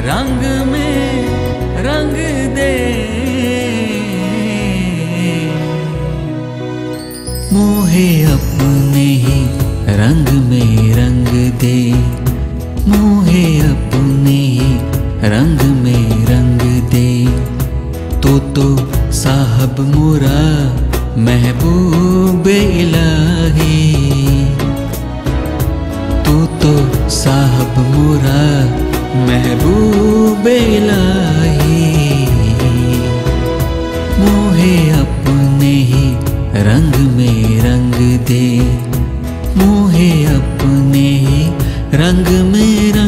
रंग में रंग दे। मोहे अपने ही रंग में रंग दे। मोहे अपने ही रंग में रंग दे। तो तो साहब मुरा महबूब इलाही। रंग दे मोहे अपने ही रंग में रंग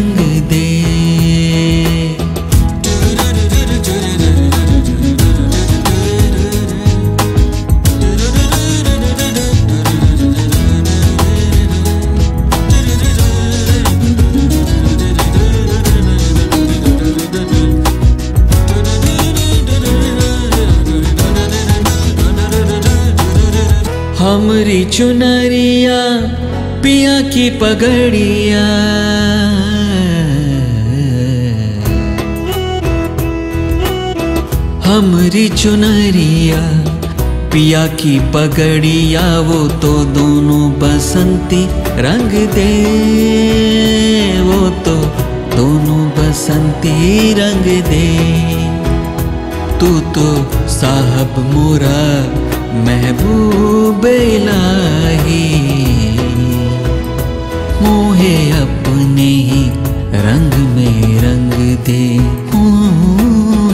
हमरी चुनरिया, पिया की पगड़िया। हमरी चुनरिया, पिया की पगड़िया, वो तो दोनों बसंती रंग दे। वो तो दोनों बसंती रंग दे। तू तो साहब मोरा मोहे अपने ही रंग में रंग दे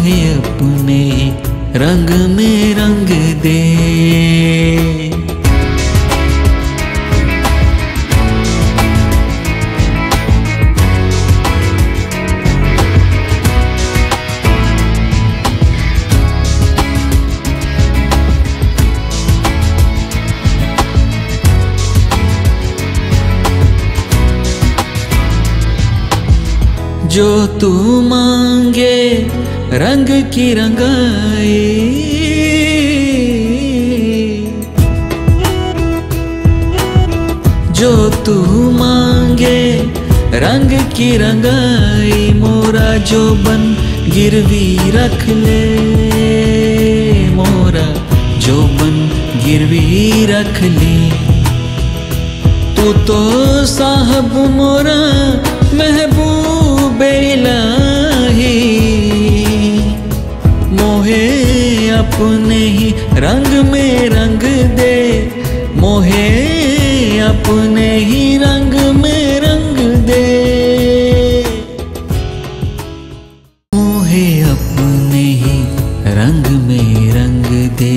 हे अपने ही रंग में रंग दे जो तू मांगे रंग की रंगाई। जो तू मांगे रंग की रंगाई, मोरा जो बन गिरवी रख ले। मोरा जो बन गिरवी रख ले। तू तो साहब मोरा महबूब इलाही मोहे अपने ही रंग में रंग दे। मोहे अपने ही रंग में रंग दे। मोहे अपने ही रंग में रंग दे।